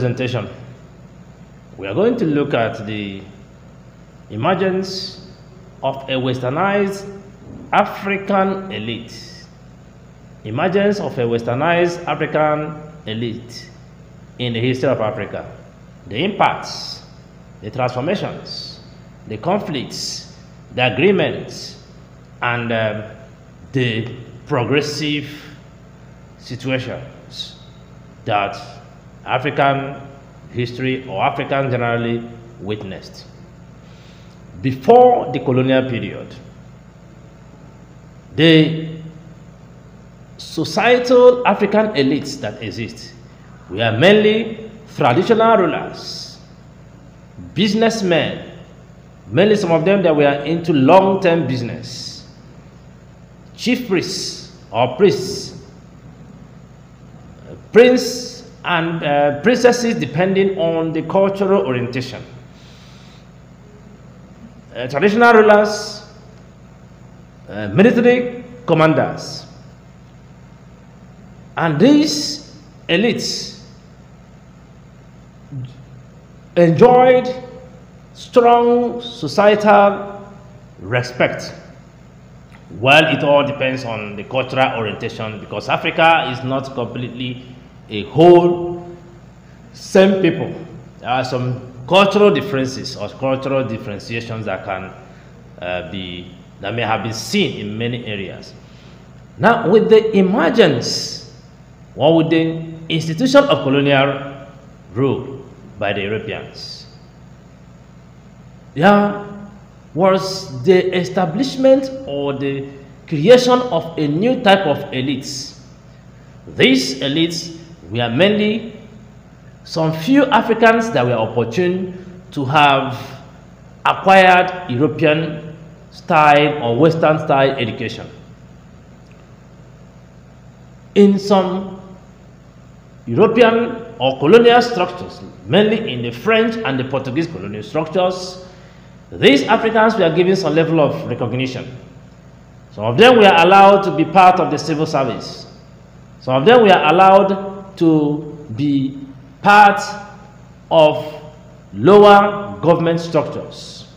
presentation, we are going to look at the emergence of a westernized African elite. Emergence of a westernized African elite in the history of Africa. The impacts, the transformations, the conflicts, the agreements, and um, the progressive situations that African history or Africans generally witnessed. Before the colonial period, the societal African elites that exist were mainly traditional rulers, businessmen, mainly some of them that were into long-term business, chief priests or priests, prince and uh, princesses depending on the cultural orientation. Uh, traditional rulers, uh, military commanders. And these elites enjoyed strong societal respect. Well, it all depends on the cultural orientation because Africa is not completely a whole same people. There are some cultural differences or cultural differentiations that can uh, be that may have been seen in many areas. Now, with the emergence or with the institution of colonial rule by the Europeans, there was the establishment or the creation of a new type of elites. These elites were mainly some few Africans that were opportune to have acquired European style or Western style education. In some European or colonial structures, mainly in the French and the Portuguese colonial structures, these Africans were given some level of recognition. Some of them were allowed to be part of the civil service. Some of them were allowed to be part of lower government structures.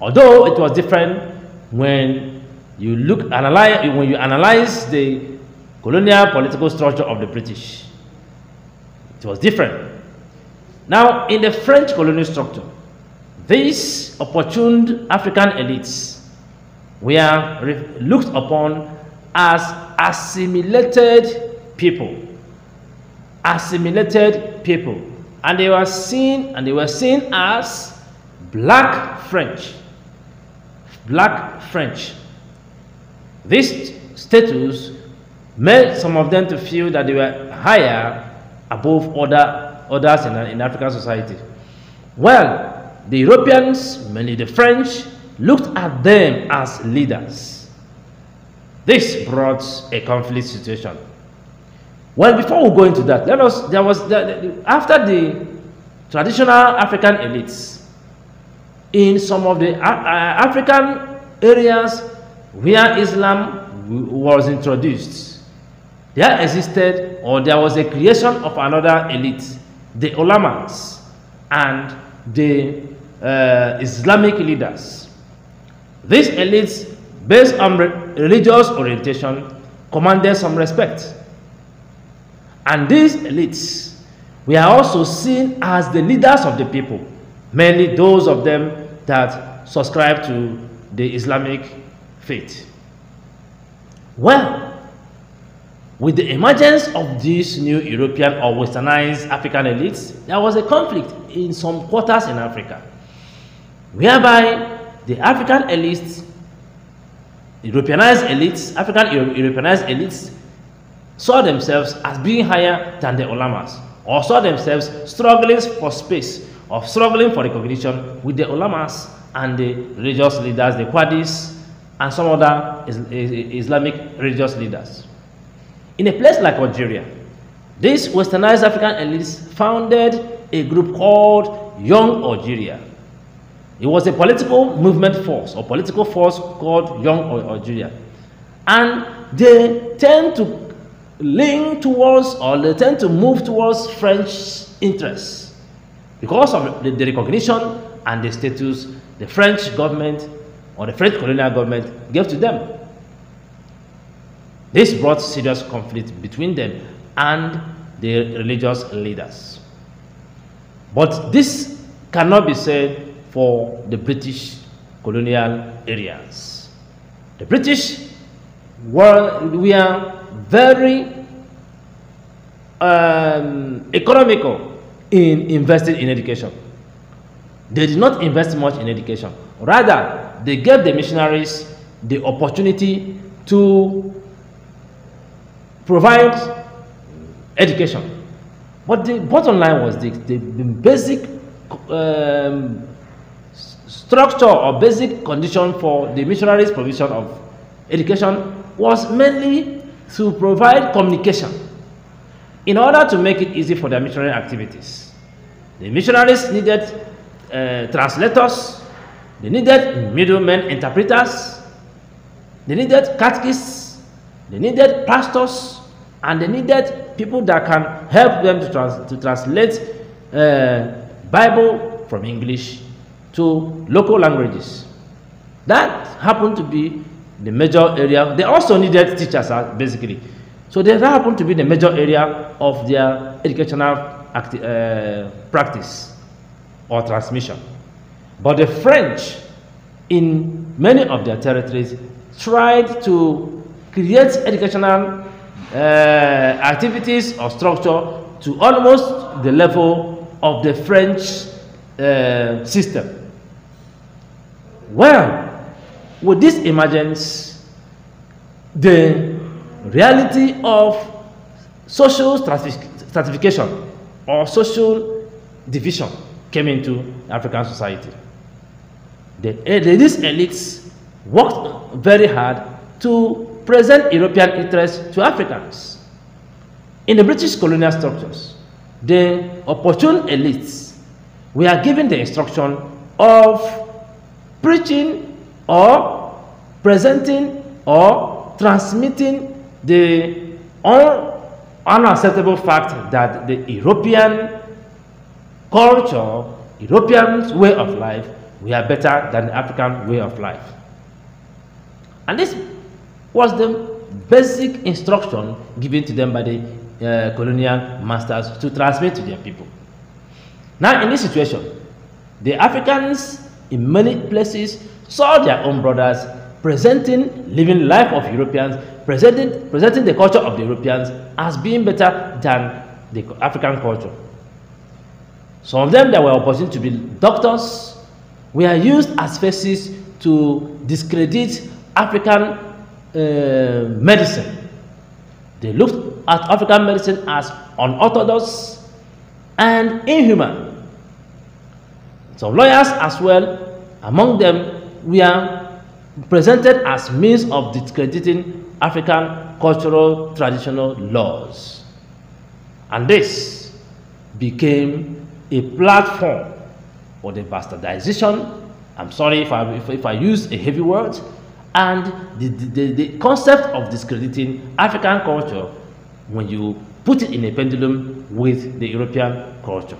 Although it was different when you look analyze when you analyze the colonial political structure of the British. It was different. Now, in the French colonial structure, these opportune African elites were looked upon as assimilated people. Assimilated people. And they were seen and they were seen as black French. Black French. This status made some of them to feel that they were higher above other others in, in African society. Well, the Europeans, mainly the French, looked at them as leaders. This brought a conflict situation. Well, before we go into that, let us, there was, after the traditional African elites, in some of the uh, uh, African areas where Islam was introduced, there existed or there was a creation of another elite, the ulamas and the uh, Islamic leaders. These elites, based on re religious orientation, commanded some respect. And these elites we are also seen as the leaders of the people, mainly those of them that subscribe to the Islamic faith. Well, with the emergence of these new European or westernized African elites, there was a conflict in some quarters in Africa whereby the African elites, Europeanized elites, African Europeanized elites saw themselves as being higher than the ulamas or saw themselves struggling for space or struggling for recognition with the ulamas and the religious leaders, the Qadis and some other Islamic religious leaders. In a place like Algeria, these westernized African elites founded a group called Young Algeria it was a political movement force or political force called Young Algeria. And they tend to lean towards or they tend to move towards French interests because of the, the recognition and the status the French government or the French colonial government gave to them. This brought serious conflict between them and the religious leaders. But this cannot be said for the British colonial areas. The British were, were very um, economical in investing in education. They did not invest much in education. Rather, they gave the missionaries the opportunity to provide education. But the bottom line was the, the, basic um, structure or basic condition for the missionaries' provision of education was mainly to provide communication in order to make it easy for their missionary activities. The missionaries needed uh, translators, they needed middlemen interpreters, they needed catechists, they needed pastors, and they needed people that can help them to, trans to translate uh, Bible from English to local languages. That happened to be the major area. They also needed teachers, uh, basically. So that happened to be the major area of their educational uh, practice or transmission. But the French, in many of their territories, tried to create educational uh, activities or structure to almost the level of the French uh, system. Well, with this emergence, the reality of social stratification or social division came into African society. Eh, the, these elites worked very hard to present European interests to Africans. In the British colonial structures, the opportune elites were given the instruction of preaching or presenting or transmitting the un unacceptable fact that the European culture, European way of life, we are better than the African way of life. And this was the basic instruction given to them by the uh, colonial masters to transmit to their people. Now, in this situation, the Africans in many places saw their own brothers presenting living life of Europeans, presenting, presenting the culture of the Europeans as being better than the African culture. Some of them that were opposing to be doctors were used as faces to discredit African uh, medicine. They looked at African medicine as unorthodox and inhuman. Some lawyers as well, among them, were presented as means of discrediting African cultural traditional laws. And this became a platform for the bastardization. I'm sorry if I, if, if I use a heavy word, and the, the, the concept of discrediting African culture when you put it in a pendulum with the European culture.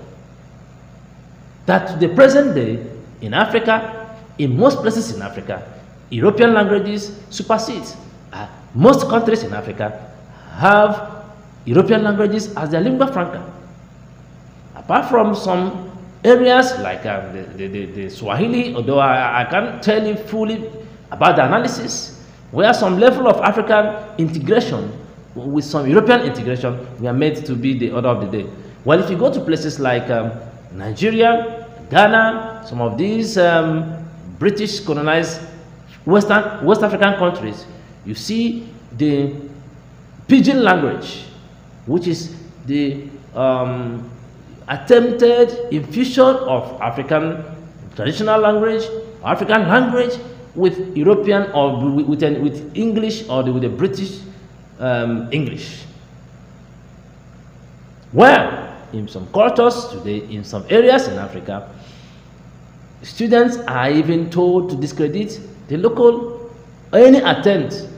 That to the present day, in Africa, in most places in Africa, European languages supersede. Uh, most countries in Africa have European languages as their lingua franca. Apart from some areas like um, the, the, the, the, Swahili, although I, I can't tell you fully about the analysis, where some level of African integration with some European integration we are made to be the order of the day. Well, if you go to places like um, Nigeria, Ghana, some of these um, British colonized Western, West African countries, you see the pidgin language, which is the um, attempted infusion of African traditional language, African language with European or with, with, with English or with the British um, English. Well, in some cultures today, in some areas in Africa, students are even told to discredit the local, any attempt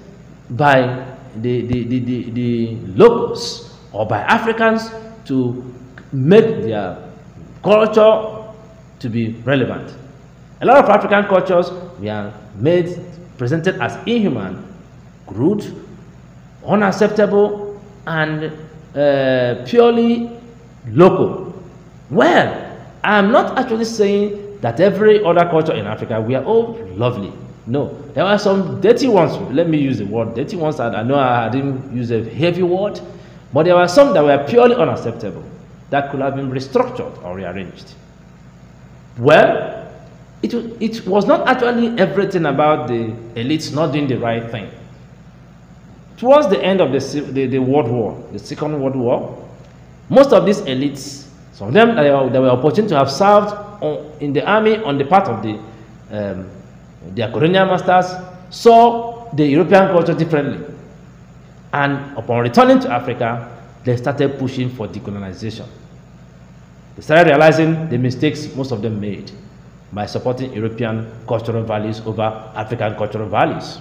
by the, the, the, the, the locals or by Africans to make their culture to be relevant. A lot of African cultures were made, presented as inhuman, crude, unacceptable, and uh, purely local. Well, I'm not actually saying that every other culture in Africa, we are all lovely. No, there are some dirty ones. Let me use the word dirty ones. I know I didn't use a heavy word, but there were some that were purely unacceptable that could have been restructured or rearranged. Well, it, it was not actually everything about the elites not doing the right thing. Towards the end of the, the, the World War, the Second World War, most of these elites, some of them they were, they to have served on, in the army on the part of the um, their colonial masters, saw the European culture differently. And upon returning to Africa, they started pushing for decolonization. They started realizing the mistakes most of them made by supporting European cultural values over African cultural values.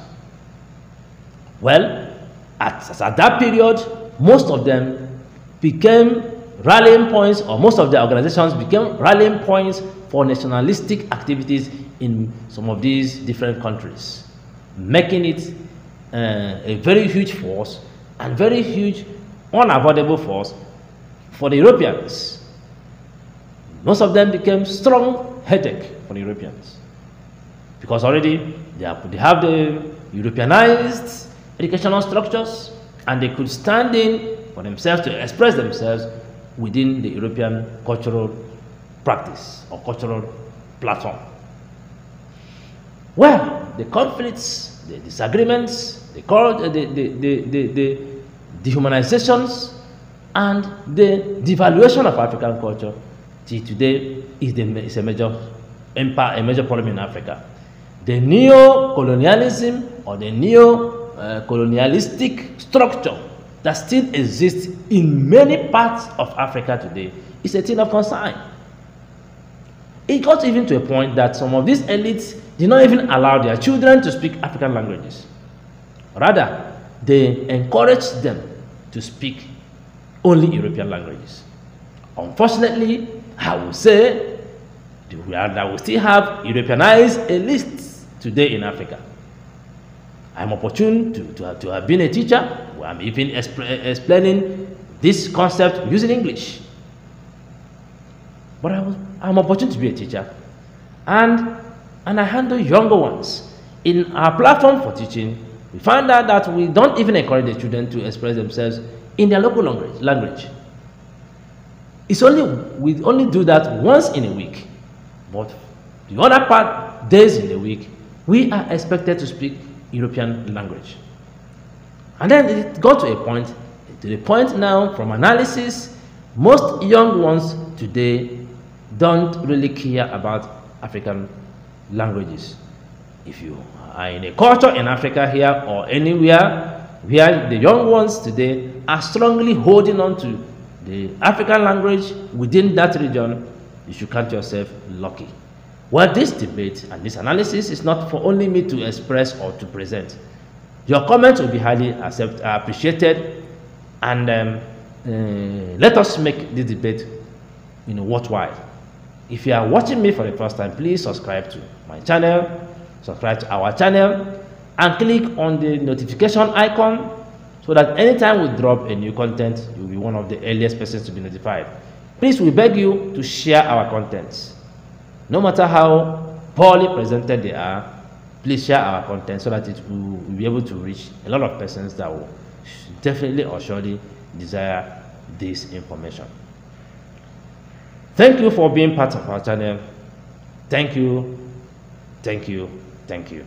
Well, at, at that period, most of them became rallying points, or most of the organizations became rallying points for nationalistic activities in some of these different countries, making it uh, a very huge force and very huge, unavoidable force for the Europeans. Most of them became strong headache for the Europeans because already they, are, they have the Europeanized educational structures and they could stand in for themselves to express themselves within the European cultural practice or cultural platform. Well, the conflicts, the disagreements, the, the, the, the, the, dehumanizations, and the devaluation of African culture till today is, the, is a major empire, a major problem in Africa. The neo-colonialism or the neo-colonialistic uh, structure that still exists in many parts of Africa today is a thing of concern. It got even to a point that some of these elites did not even allow their children to speak African languages. Rather, they encouraged them to speak only European languages. Unfortunately, I will say that we still have Europeanized elites today in Africa. I'm opportune to, to, have, to have been a teacher. I'm even eh, explaining this concept using English. But I was, I'm opportune to be a teacher. And and I handle younger ones. In our platform for teaching, we find out that we don't even encourage the children to express themselves in their local language. language. It's only we only do that once in a week, but the other part days in the week, we are expected to speak European language. And then it got to a point, to the point now from analysis, most young ones today don't really care about African languages. If you are in a culture in Africa here or anywhere where the young ones today are strongly holding on to the African language within that region, you should count yourself lucky. Well, this debate and this analysis is not for only me to express or to present. Your comments will be highly accept, appreciated, and um, uh, let us make this debate you know, worthwhile. If you are watching me for the first time, please subscribe to my channel, subscribe to our channel, and click on the notification icon so that anytime we drop a new content, you'll be one of the earliest persons to be notified. Please, we beg you to share our contents. No matter how poorly presented they are, please share our content so that it will, be able to reach a lot of persons that will definitely or surely desire this information. Thank you for being part of our channel. Thank you, thank you, thank you.